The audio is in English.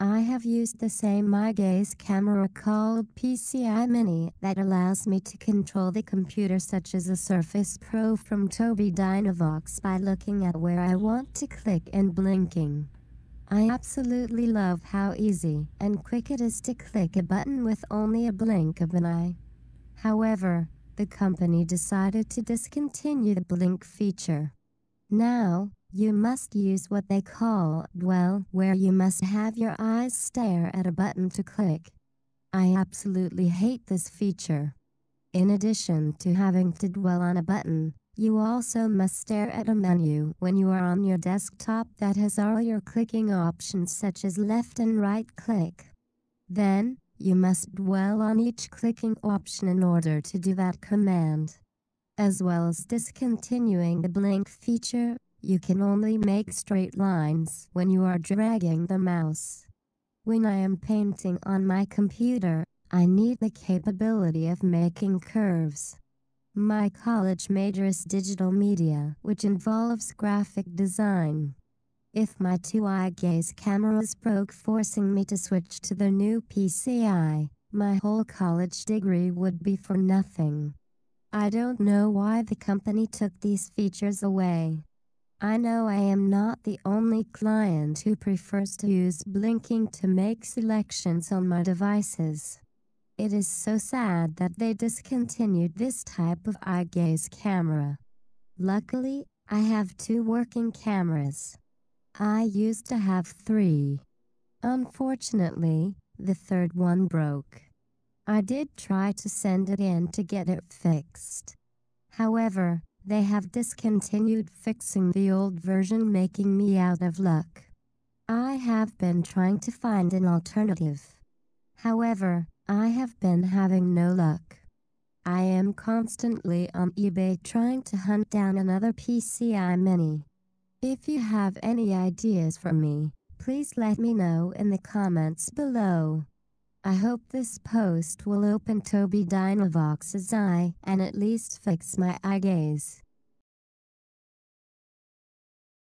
I have used the same eye gaze camera called PC Eye Mini that allows me to control the computer such as a Surface Pro from Tobii Dynavox by looking at where I want to click and blinking. I absolutely love how easy and quick it is to click a button with only a blink of an eye. However, the company decided to discontinue the blink feature. Now, you must use what they call dwell, where you must have your eyes stare at a button to click. I absolutely hate this feature. In addition to having to dwell on a button, you also must stare at a menu when you are on your desktop that has all your clicking options such as left and right click. Then, you must dwell on each clicking option in order to do that command. As well as discontinuing the blink feature, you can only make straight lines when you are dragging the mouse. When I am painting on my computer, I need the capability of making curves. My college major is digital media, which involves graphic design. If my two eye gaze cameras broke forcing me to switch to the new PC Eye, my whole college degree would be for nothing. I don't know why the company took these features away. I know I am not the only client who prefers to use blinking to make selections on my devices. It is so sad that they discontinued this type of eye gaze camera. Luckily, I have two working cameras. I used to have three. Unfortunately, the third one broke. I did try to send it in to get it fixed. However, they have discontinued fixing the old version making me out of luck. I have been trying to find an alternative. However, I have been having no luck. I am constantly on eBay trying to hunt down another PC Eye Mini. If you have any ideas for me, please let me know in the comments below. I hope this post will open Tobii Dynavox's eye and at least fix my eye gaze.